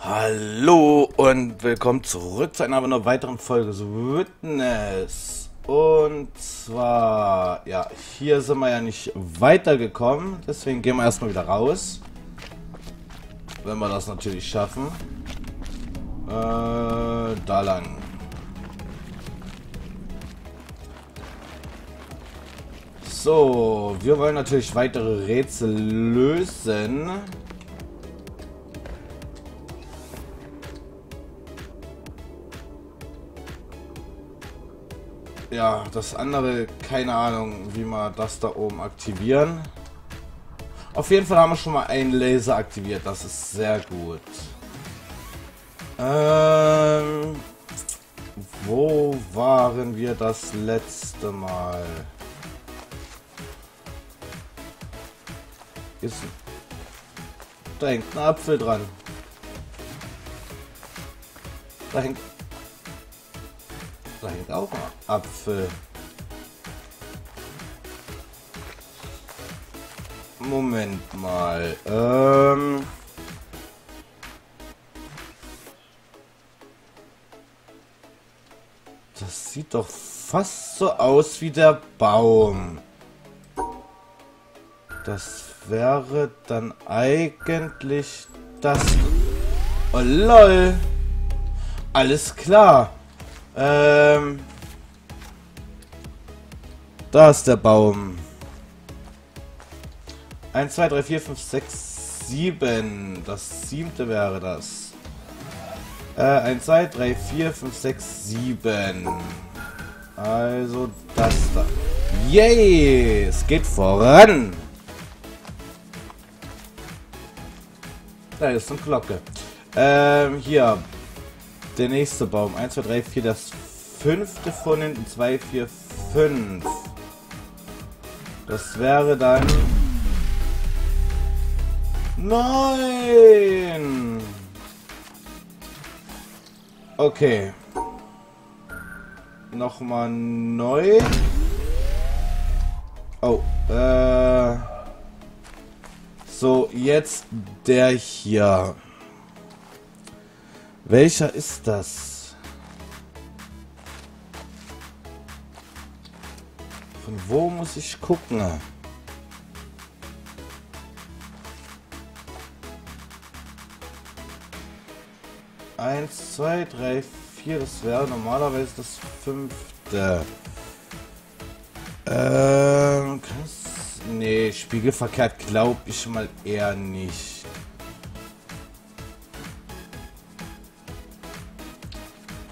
Hallo und willkommen zurück zu einer weiteren Folge The Witness. Und zwar, ja, hier sind wir ja nicht weitergekommen, deswegen gehen wir erstmal wieder raus. Wenn wir das natürlich schaffen. Äh, da lang. So, wir wollen natürlich weitere Rätsel lösen. Ja, das andere, keine Ahnung, wie wir das da oben aktivieren. Auf jeden Fall haben wir schon mal einen Laser aktiviert, das ist sehr gut. Ähm, wo waren wir das letzte Mal? Ist, da hängt ein Apfel dran. Da hängt da hängt auch ein Apfel. Moment mal. Ähm. Das sieht doch fast so aus wie der Baum. Das wäre dann eigentlich das... Oh lol. Alles klar. Ähm. Da ist der Baum. 1, 2, 3, 4, 5, 6, 7. Das siebte wäre das. Äh, 1, 2, 3, 4, 5, 6, 7. Also das da. Yay! Es geht voran! Da ist eine Glocke. Ähm, hier. Der nächste Baum. 1, 2, 3, 4. Das fünfte von hinten. 2, 4, 5. Das wäre dann... Nein! Okay. Nochmal neu. Oh, äh... So, jetzt der hier. Welcher ist das? Von wo muss ich gucken? Eins, zwei, drei, vier. Das wäre normalerweise das fünfte. Nee, spiegelverkehrt glaube ich mal eher nicht.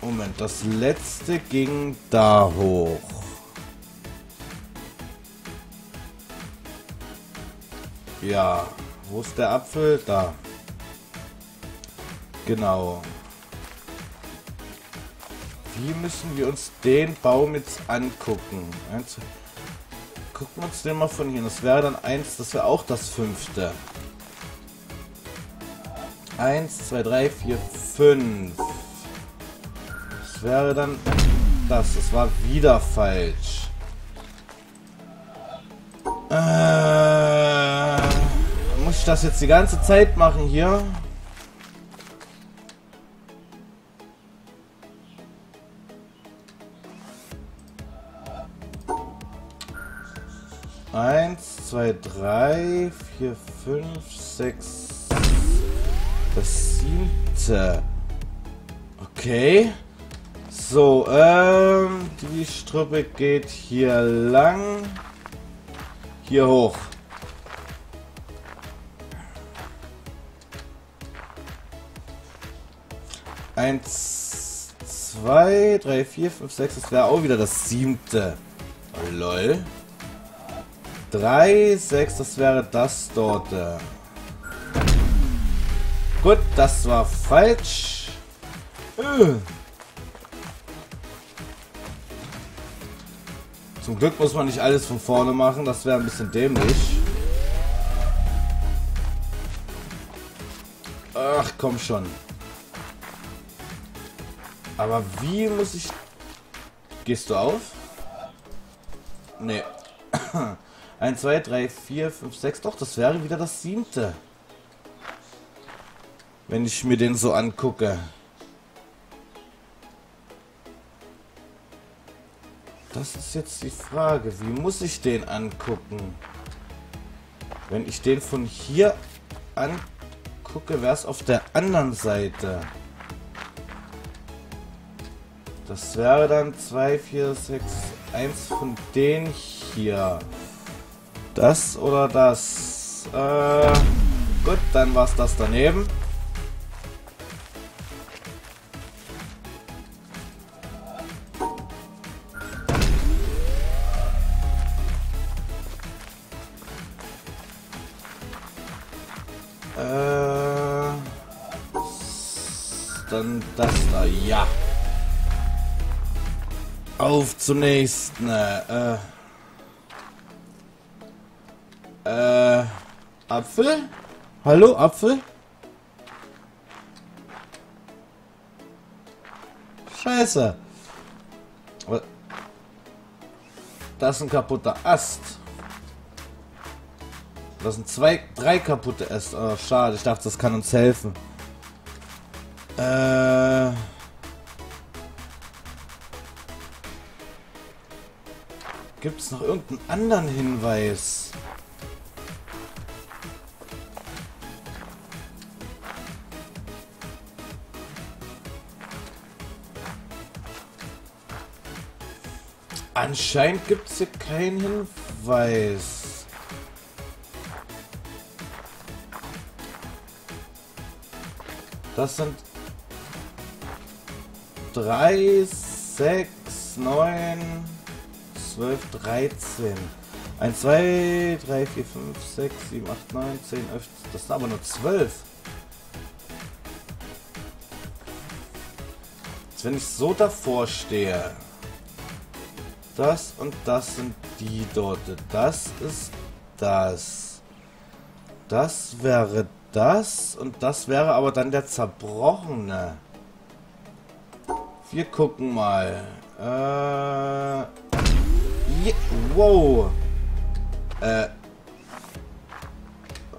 Moment, das letzte ging da hoch. Ja, wo ist der Apfel? Da. Genau. Wie müssen wir uns den Baum jetzt angucken? Eins, gucken wir uns den mal von hier. Das wäre dann eins, das wäre auch das fünfte. Eins, zwei, drei, vier, fünf. Das wäre dann das. Das war wieder falsch. Äh, muss ich das jetzt die ganze Zeit machen hier? Eins, zwei, drei, vier, fünf, sechs. Das siebte. Okay. So, ähm, die Struppe geht hier lang. Hier hoch. Eins, zwei, drei, vier, fünf, sechs. Das wäre auch wieder das siebte. Oh, lol. Drei, sechs. Das wäre das dort. Gut, das war falsch. Äh. Zum Glück muss man nicht alles von vorne machen, das wäre ein bisschen dämlich. Ach, komm schon. Aber wie muss ich Gehst du auf? Nee. 1, 2, 3, 4, 5, 6. Doch, das wäre wieder das siebte. Wenn ich mir den so angucke. Das ist jetzt die Frage. Wie muss ich den angucken? Wenn ich den von hier angucke, wäre es auf der anderen Seite. Das wäre dann 2, 4, 6, 1 von denen hier. Das oder das? Äh, gut, dann war es das daneben. Äh, dann das da, ja. Auf zunächst, ne, äh. Äh. Apfel? Hallo, Apfel? Scheiße. Das ist ein kaputter Ast. Das sind zwei, drei kaputte Äste. Oh, schade. Ich dachte, das kann uns helfen. Äh. Gibt es noch irgendeinen anderen Hinweis? Anscheinend gibt es hier keinen Hinweis. Das sind drei, sechs, neun. 12, 13. 1, 2, 3, 4, 5, 6, 7, 8, 9, 10, 11. Das sind aber nur 12. Jetzt, wenn ich so davor stehe. Das und das sind die dort. Das ist das. Das wäre das. Und das wäre aber dann der zerbrochene. Wir gucken mal. Äh... Je wow. Äh.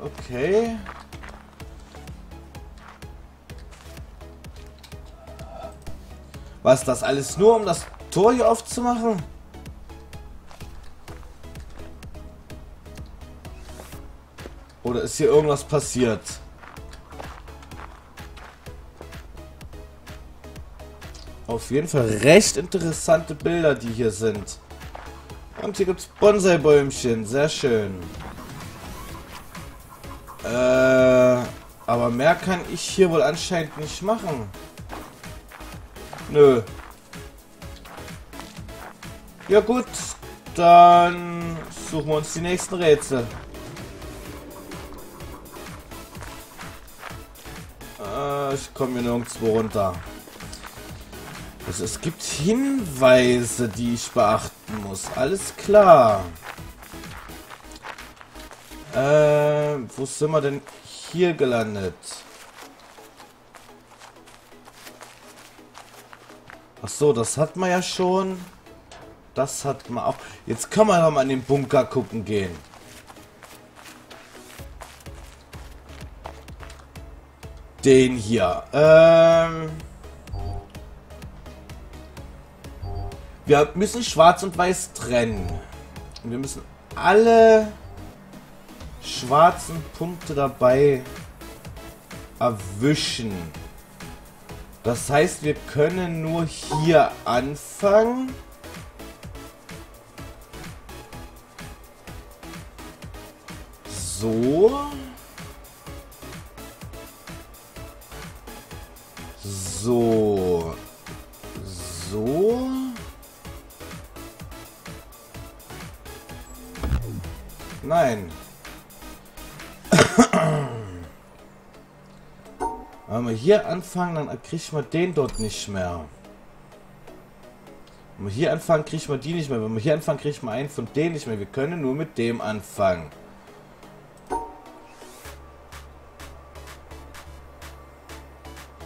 Okay. Was, das alles nur, um das Tor hier aufzumachen? Oder ist hier irgendwas passiert? Auf jeden Fall recht interessante Bilder, die hier sind. Und hier gibt es Bonsai-Bäumchen. Sehr schön. Äh, aber mehr kann ich hier wohl anscheinend nicht machen. Nö. Ja gut, dann suchen wir uns die nächsten Rätsel. Ich komme hier nirgendwo runter. Also es gibt Hinweise, die ich beachten muss. Alles klar. Äh, wo sind wir denn hier gelandet? Ach so, das hat man ja schon. Das hat man auch. Jetzt kann man doch mal in den Bunker gucken gehen. Den hier. Ähm... Wir müssen schwarz und weiß trennen. wir müssen alle schwarzen Punkte dabei erwischen. Das heißt, wir können nur hier anfangen. So. So. So. Nein. Wenn wir hier anfangen, dann kriegt man den dort nicht mehr. Wenn wir hier anfangen, kriegt man die nicht mehr. Wenn wir hier anfangen, kriegt man einen von denen nicht mehr. Wir können nur mit dem anfangen.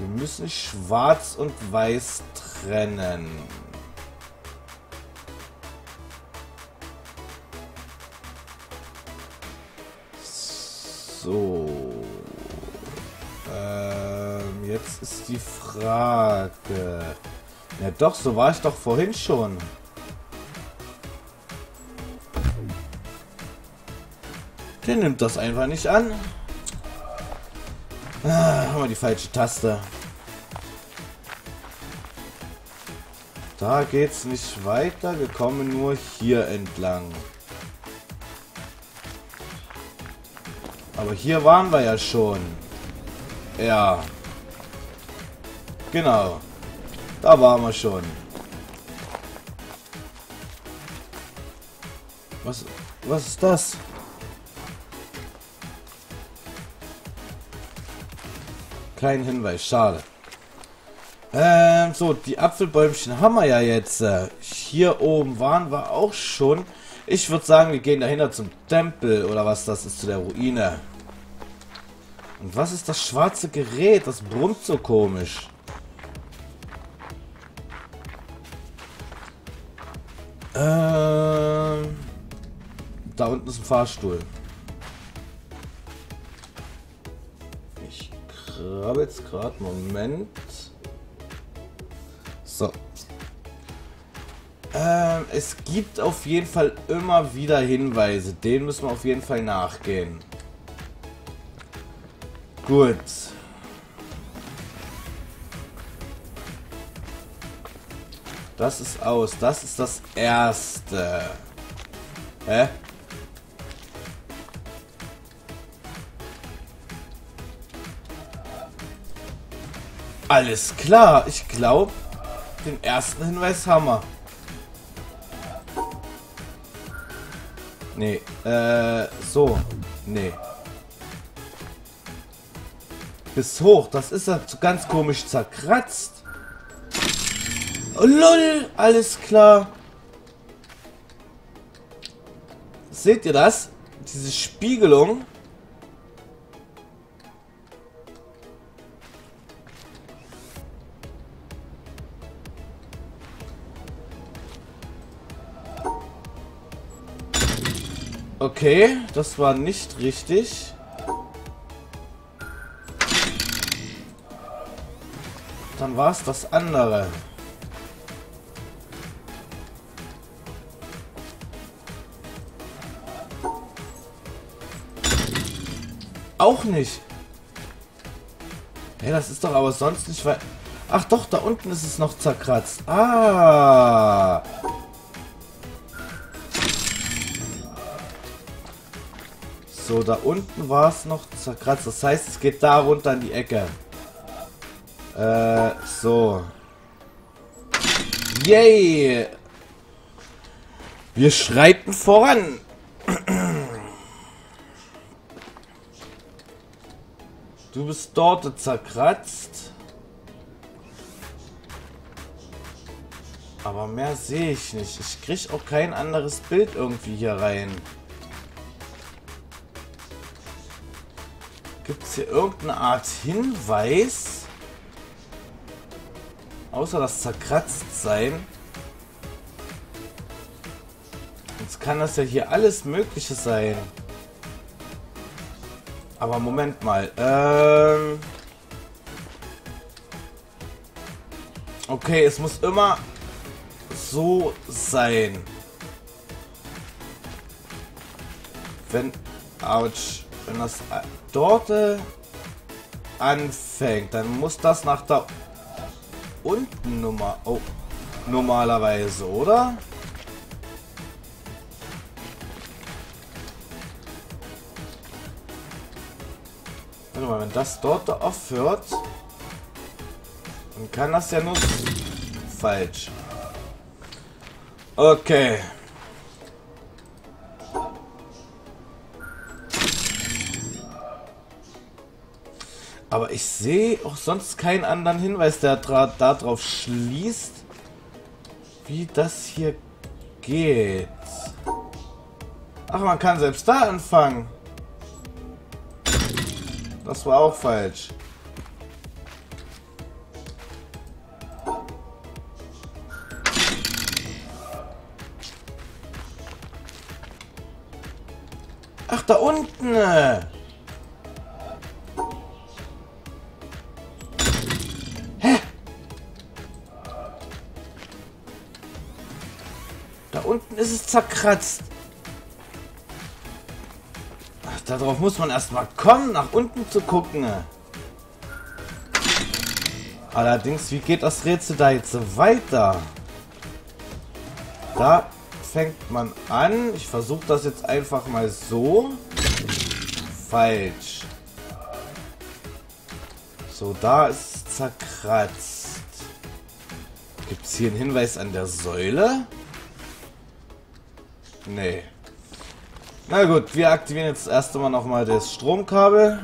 Wir müssen schwarz und weiß trennen. So. Ähm, jetzt ist die Frage. Ja doch, so war ich doch vorhin schon. Der nimmt das einfach nicht an. Ah, haben wir die falsche Taste. Da geht's nicht weiter. Wir kommen nur hier entlang. Aber hier waren wir ja schon. Ja. Genau. Da waren wir schon. Was, was ist das? Kein Hinweis, schade. Ähm, so, die Apfelbäumchen haben wir ja jetzt. Äh, hier oben waren wir auch schon. Ich würde sagen, wir gehen dahinter zum Tempel oder was das ist, zu der Ruine. Und was ist das schwarze Gerät? Das brummt so komisch. Ähm, da unten ist ein Fahrstuhl. Ich grabe jetzt gerade. Moment. So. Ähm, es gibt auf jeden Fall immer wieder Hinweise. Den müssen wir auf jeden Fall nachgehen. Gut. Das ist aus. Das ist das erste. Hä? Alles klar. Ich glaube, den ersten Hinweis haben wir. Nee, äh, so. Nee. Bis hoch, das ist ja ganz komisch zerkratzt. Oh, lol, alles klar. Seht ihr das? Diese Spiegelung. Okay, das war nicht richtig. Dann war es das andere. Auch nicht. Hey, das ist doch aber sonst nicht weil. Ach doch, da unten ist es noch zerkratzt. Ah. So, da unten war es noch zerkratzt. Das heißt, es geht da runter in die Ecke. Äh, so. Yay! Wir schreiten voran. Du bist dort zerkratzt. Aber mehr sehe ich nicht. Ich kriege auch kein anderes Bild irgendwie hier rein. Gibt es hier irgendeine Art Hinweis? Außer das zerkratzt sein. Jetzt kann das ja hier alles Mögliche sein. Aber Moment mal. Ähm okay, es muss immer so sein. Wenn... Autsch. Wenn das dort anfängt, dann muss das nach da unten Nummer... Oh, normalerweise, oder? Warte mal, wenn das dort aufhört, dann kann das ja nur falsch. Okay. Aber ich sehe auch sonst keinen anderen Hinweis, der darauf schließt, wie das hier geht. Ach, man kann selbst da anfangen. Das war auch falsch. Ach, da unten. Da unten ist es zerkratzt. Ach, darauf muss man erstmal kommen, nach unten zu gucken. Allerdings, wie geht das Rätsel da jetzt weiter? Da fängt man an. Ich versuche das jetzt einfach mal so. Falsch. So, da ist es zerkratzt. Gibt es hier einen Hinweis an der Säule? Nee. Na gut, wir aktivieren jetzt erst einmal nochmal das Stromkabel.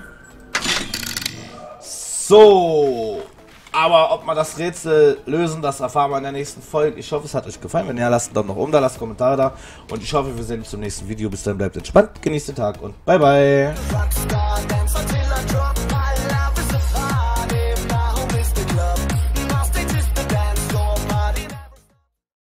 So. Aber ob wir das Rätsel lösen, das erfahren wir in der nächsten Folge. Ich hoffe, es hat euch gefallen. Wenn ja, lasst einen Daumen nach oben da, lasst Kommentare da. Und ich hoffe, wir sehen uns im nächsten Video. Bis dann, bleibt entspannt, genießt den Tag und bye bye.